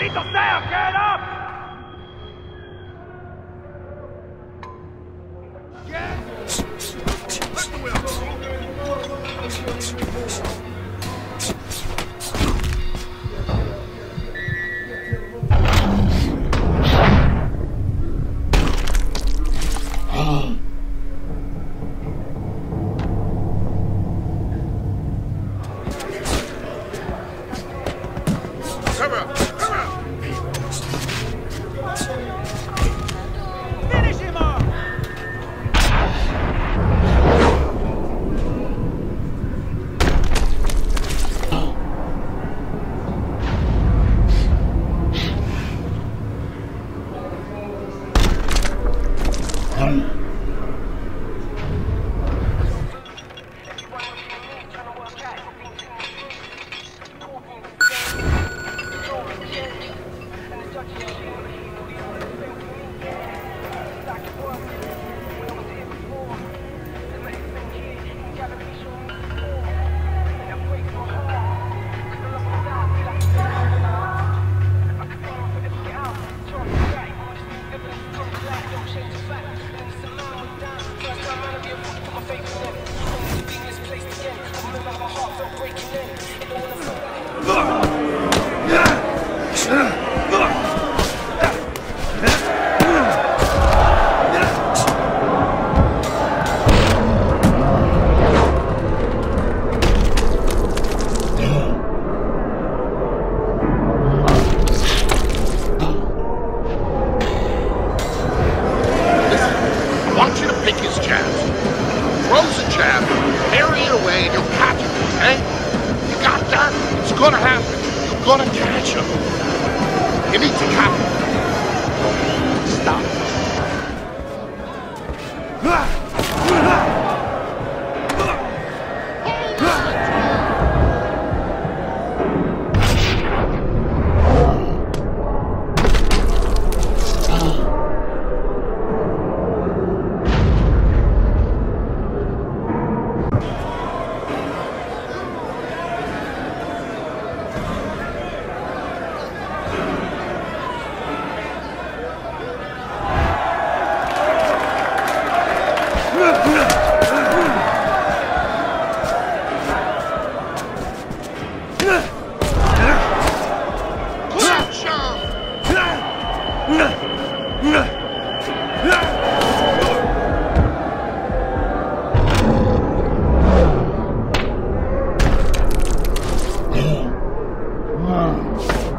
¡Maldito sea! ¡Get up! Get... এখন Carry it away and you'll catch him, okay? You got that? It's gonna happen. You're gonna catch him. It needs to catch. Wow.